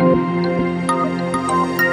Música